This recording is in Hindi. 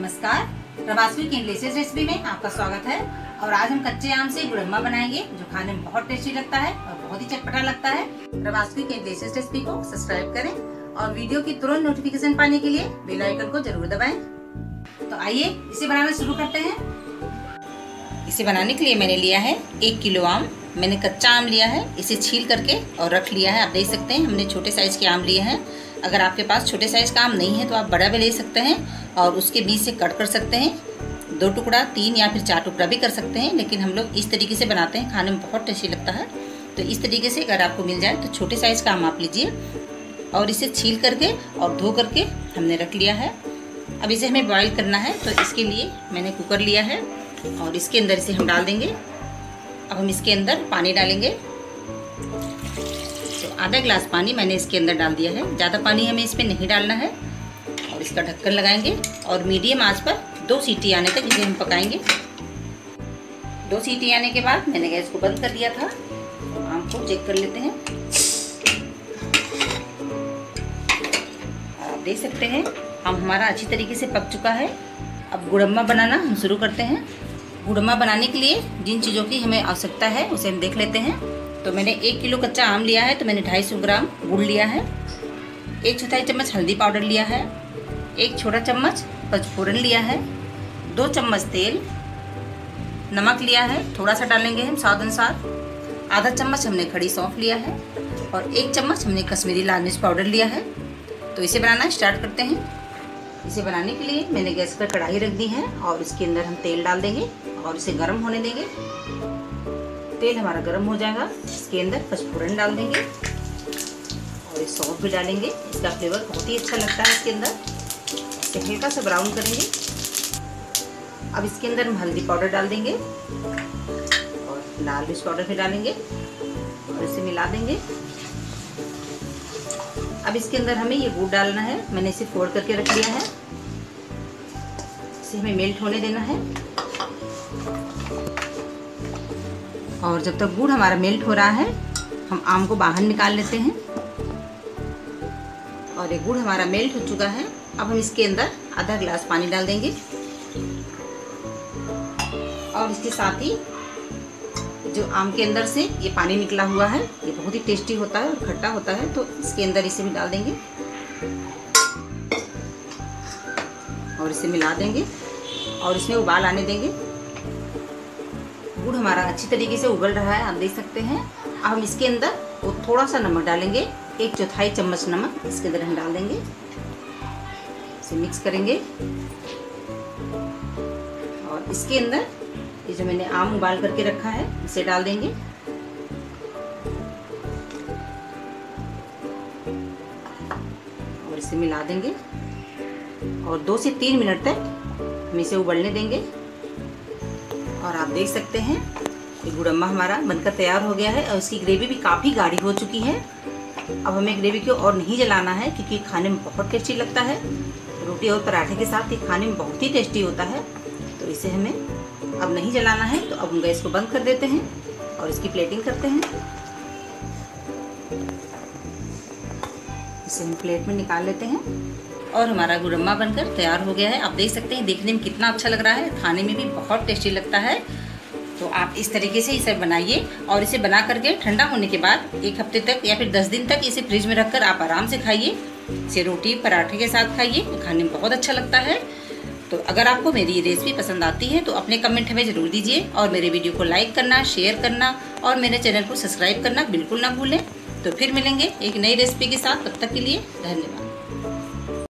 नमस्कार। प्रवासी की लेटेस्ट रेसिपी में आपका स्वागत है। और आज हम कच्चे आम से गुड़म्मा बनाएँगे, जो खाने में बहुत टेस्टी लगता है और बहुत ही चटपटा लगता है। प्रवासी की लेटेस्ट रेसिपी को सब्सक्राइब करें और वीडियो की तुरंत नोटिफिकेशन पाने के लिए बेल आइकन को ज़रूर दबाएँ। तो आइए, इसे बनाना शुरू करते हैं। इसे बनाने के लिए मैंने लिया है एक किलो आम। मैंने कच्चा आम लिया है, इसे छील करके और रख लिया है। आप देख सकते हैं, हमने छोटे साइज़ के आम लिए हैं। अगर आपके पास छोटे साइज़ का आम नहीं है तो आप बड़ा भी ले सकते हैं और उसके बीच से कट कर सकते हैं। दो टुकड़ा, तीन या फिर चार टुकड़ा भी कर सकते हैं, लेकिन हम लोग इस तरीके से बनाते हैं। खाने में बहुत टेस्टी लगता है। तो इस तरीके से अगर आपको मिल जाए तो छोटे साइज़ का आम आप लीजिए और इसे छील करके और धो करके हमने रख लिया है। अब इसे हमें बॉईल करना है तो इसके लिए मैंने कुकर लिया है और इसके अंदर इसे हम डाल देंगे। अब हम इसके अंदर पानी डालेंगे। आधा गिलास पानी मैंने इसके अंदर डाल दिया है। ज़्यादा पानी हमें इसमें नहीं डालना है। और इसका ढक्कन लगाएँगे और मीडियम आँच पर दो सीटी आने तक इसे हम पकाएँगे। दो सीटी आने के बाद मैंने गैस को बंद कर दिया था। तो आम को चेक कर लेते हैं। आप देख सकते हैं, आम हमारा अच्छी तरीके से पक चुका है। अब गुड़म्मा बनाना हम शुरू करते हैं। गुड़म्मा बनाने के लिए जिन चीज़ों की हमें आवश्यकता है, उसे हम देख लेते हैं। तो मैंने एक किलो कच्चा आम लिया है तो मैंने ढाई सौ ग्राम गुड़ लिया है। एक चौथाई चम्मच हल्दी पाउडर लिया है। एक छोटा चम्मच पचफोरन लिया है। दो चम्मच तेल, नमक लिया है थोड़ा सा डालेंगे हम स्वाद अनुसार। आधा चम्मच हमने खड़ी सौंफ लिया है और एक चम्मच हमने कश्मीरी लाल मिर्च पाउडर लिया है। तो इसे बनाना स्टार्ट करते हैं। इसे बनाने के लिए मैंने गैस पर कढ़ाई रख दी है और इसके अंदर हम तेल डाल देंगे और इसे गर्म होने देंगे। तेल हमारा गर्म हो जाएगा, इसके अंदर पचफोरन डाल देंगे और इस सौंफ भी डालेंगे। इसका फ्लेवर बहुत ही अच्छा लगता है इसके अंदर। इसे हल्का सा ब्राउन करेंगे। अब इसके अंदर हम हल्दी पाउडर डाल देंगे और लाल मिर्च पाउडर भी डालेंगे और इसे मिला देंगे। अब इसके अंदर हमें ये गुड़ डालना है। मैंने इसे फोड़ करके रख लिया है। इसे हमें मेल्ट होने देना है। और जब तक गुड़ हमारा मेल्ट हो रहा है, हम आम को बाहर निकाल लेते हैं। और ये गुड़ हमारा मेल्ट हो चुका है। अब हम इसके अंदर आधा गिलास पानी डाल देंगे। और इसके साथ ही जो आम के अंदर से ये पानी निकला हुआ है, ये बहुत ही टेस्टी होता है और खट्टा होता है तो इसके अंदर इसे भी डाल देंगे। और इसे मिला देंगे। और इसमें उबाल आने देंगे। गुड़ हमारा अच्छी तरीके से उबल रहा है, आप देख सकते हैं। अब हम इसके अंदर वो थोड़ा सा नमक डालेंगे। एक चौथाई चम्मच नमक इसके अंदर हम डाल देंगे। इसे मिक्स करेंगे। और इसके अंदर ये जो मैंने आम उबाल करके रखा है, इसे डाल देंगे। और इसे मिला देंगे। और दो से तीन मिनट तक हम इसे उबलने देंगे। और आप देख सकते हैं ये गुड़म्मा हमारा बनकर तैयार हो गया है और इसकी ग्रेवी भी काफ़ी गाढ़ी हो चुकी है। अब हमें ग्रेवी को और नहीं जलाना है क्योंकि खाने में बहुत टेस्टी लगता है। रोटी और पराठे के साथ ये खाने में बहुत ही टेस्टी होता है। तो इसे हमें अब नहीं जलाना है तो अब हम गैस को बंद कर देते हैं और इसकी प्लेटिंग करते हैं। इसे हम प्लेट में निकाल लेते हैं। और हमारा गुरम्मा बनकर तैयार हो गया है। आप देख सकते हैं, देखने में कितना अच्छा लग रहा है। खाने में भी बहुत टेस्टी लगता है। तो आप इस तरीके से इसे बनाइए और इसे बना करके ठंडा होने के बाद एक हफ़्ते तक या फिर दस दिन तक इसे फ्रिज में रखकर आप आराम से खाइए। इसे रोटी, पराठे के साथ खाइए। खाने में बहुत अच्छा लगता है। तो अगर आपको मेरी ये रेसिपी पसंद आती है तो अपने कमेंट हमें ज़रूर दीजिए और मेरे वीडियो को लाइक करना शेयर करना और मेरे चैनल को सब्सक्राइब करना बिल्कुल ना भूलें। तो फिर मिलेंगे एक नई रेसिपी के साथ। तब तक के लिए धन्यवाद।